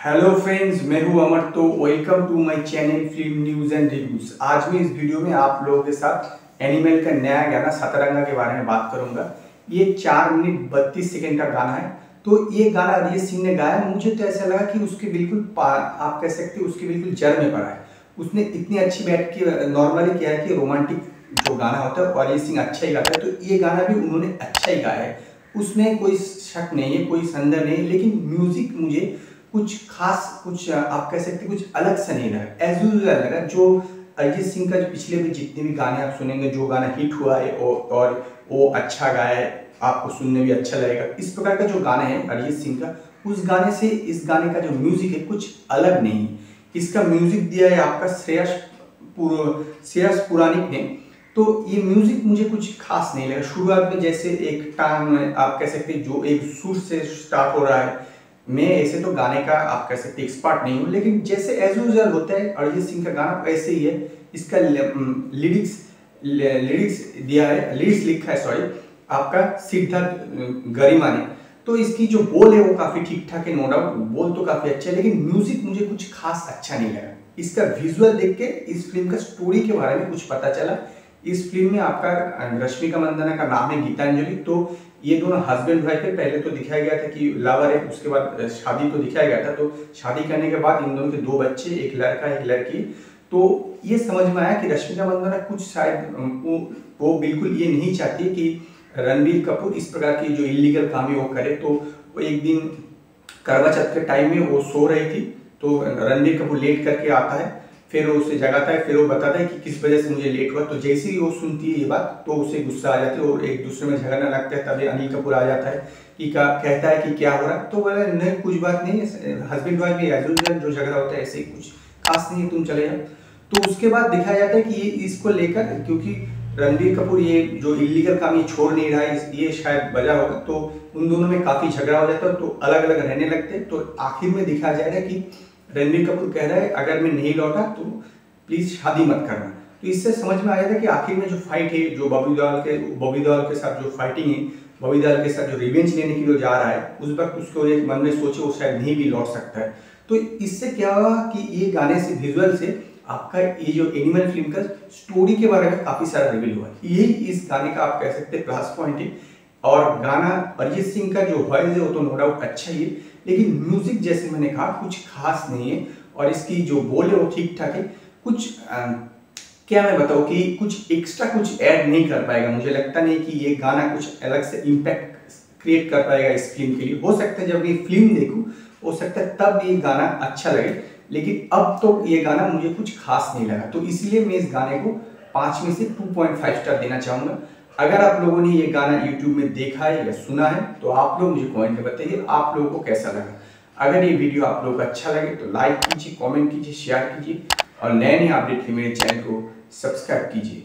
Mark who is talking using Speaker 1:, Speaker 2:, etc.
Speaker 1: Hello friends मैं हूँ अमर तो welcome to my channel film news and reviews आज मैं इस वीडियो में आप लोगों के साथ एनिमल का नया गाना, सतरंगा के बारे में बात करूँगा। ये चार मिनट बत्तीस सेकेंड का गाना है। तो ये गाना अरिजीत सिंह ने गाया, मुझे तो ऐसा लगा कि उसके बिल्कुल आप कह सकते उसके बिल्कुल जड़ में पड़ा है। उसने इतनी अच्छी बैठ की नॉर्मली क्या है कि रोमांटिक जो गाना होता है अरिजीत सिंह अच्छा ही गाता है। तो ये गाना भी उन्होंने अच्छा ही गाया है। उसमें कोई शक नहीं है, कोई संदेह नहीं लेकिन म्यूज़िक मुझे कुछ खास, कुछ आप कह सकते कुछ अलग सा नहीं लगा एज यूजल लगा जो अरिजीत सिंह का जो पिछले भी जितने भी गाने आप सुनेंगे, जो गाना हिट हुआ है, और वो अच्छा गाया है, आपको सुनने भी अच्छा लगेगा। इस प्रकार का जो गाना है अरिजीत सिंह का, उस गाने से इस गाने का जो म्यूज़िक है कुछ अलग नहीं। इसका म्यूज़िक दिया है आपका? श्रेयस श्रेयस पुरानिक ने। तो ये म्यूज़िक मुझे कुछ खास नहीं लगा। शुरुआत में जैसे एक टाइम आप कह सकते जो एक सुर से स्टार्ट हो रहा है मैं ऐसे तो गाने का आप कह सकते एक्सपर्ट नहीं हूँ, लेकिन जैसे एज यूजल होता है, अरिजीत सिंह का गाना ऐसे ही है। इसका लिरिक्स लिरिक्स दिया है लिरिक्स लिखा है सॉरी आपका सिद्धार्थ गरिमा ने। तो इसकी जो बोल है वो काफ़ी ठीक ठाक है नो डाउट बोल तो काफ़ी अच्छा है, लेकिन म्यूज़िक मुझे कुछ खास अच्छा नहीं लगा। इसका विजुअल देख के, इस फ़िल्म का स्टोरी के बारे में कुछ पता चला। इस फ़िल्म में आपका रश्मिका मंदाना का नाम है गीतांजलि। तो ये दोनों हस्बैंड वाइफ है। पहले तो दिखाया गया था कि लवर है उसके बाद शादी तो दिखाया गया था। तो शादी करने के बाद इन दोनों के दो बच्चे एक लड़का एक लड़की। तो ये समझ में आया कि रश्मिका मंदाना कुछ शायद वो, वो बिल्कुल ये नहीं चाहती कि रणबीर कपूर इस प्रकार की जो इलीगल काम है वो करे। तो वो एक दिन करवा चौथ के टाइम में वो सो रही थी। तो रणबीर कपूर लेट करके आता है। फिर वो उसे जगाता है, फिर वो बताता है कि किस वजह से मुझे लेट हुआ। तो जैसे ही वो सुनती है ये बात तो उसे गुस्सा आ जाती है और एक दूसरे में झगड़ने लगता है। तभी अनिल कपूर आ जाता है कि क्या, कहता है कि क्या हो रहा है। तो बोला, नहीं, कुछ बात नहीं हस्बैंड वाइफ भी एज जो झगड़ा होता है ऐसे ही कुछ खास नहीं तुम चले जाओ। तो उसके बाद दिखाया जाता है कि ये इसको लेकर, क्योंकि रणबीर कपूर ये जो इलीगल काम ये छोड़ नहीं रहा है ये शायद वजह होगा। तो उन दोनों में काफ़ी झगड़ा हो जाता है तो अलग अलग रहने लगते हैं। तो आखिर में दिखाया जाएगा कि रणबीर कपूर कह रहा है, अगर मैं नहीं लौटा तो प्लीज़ शादी मत करना। तो इससे समझ में आया था कि आखिर में जो फाइट है, जो बॉबी दयाल के, बॉबी दयाल के साथ जो फाइटिंग है, बॉबी दयाल के साथ जो रिवेंज लेने के लिए जा रहा है, उस वक्त उसको ये मन में सोचे वो शायद नहीं भी लौट सकता है। तो इससे क्या हुआ कि ये गाने से विजुअल से आपका ये जो एनिमल फ़िल्म का स्टोरी के बारे में काफ़ी सारा रिवील हुआ। यही इस गाने का आप कह सकते हैं प्लस पॉइंट है। और गाना अरिजीत सिंह का जो वॉइस है वो तो नो डाउट अच्छा ही है। लेकिन म्यूज़िक जैसे मैंने कहा कुछ खास नहीं है। और इसकी जो बोल है वो ठीक ठाक है। कुछ आ, क्या मैं बताऊँ कि कुछ एक्स्ट्रा कुछ ऐड नहीं कर पाएगा। मुझे लगता नहीं कि ये गाना कुछ अलग से इम्पैक्ट क्रिएट कर पाएगा इस फ़िल्म के लिए। हो सकता है जब ये फ़िल्म देखूँ हो सकता है तब ये गाना अच्छा लगे। लेकिन अब तो ये गाना मुझे कुछ खास नहीं लगा। तो इसलिए मैं इस गाने को पाँच में से 2.5 स्टार देना चाहूँगा। अगर आप लोगों ने ये गाना YouTube में देखा है या सुना है तो आप लोग मुझे कमेंट में बताइए, आप लोगों को कैसा लगा। अगर ये वीडियो आप लोगों को अच्छा लगे तो लाइक कीजिए कमेंट कीजिए शेयर कीजिए, और नए नए अपडेट के मेरे चैनल को सब्सक्राइब कीजिए।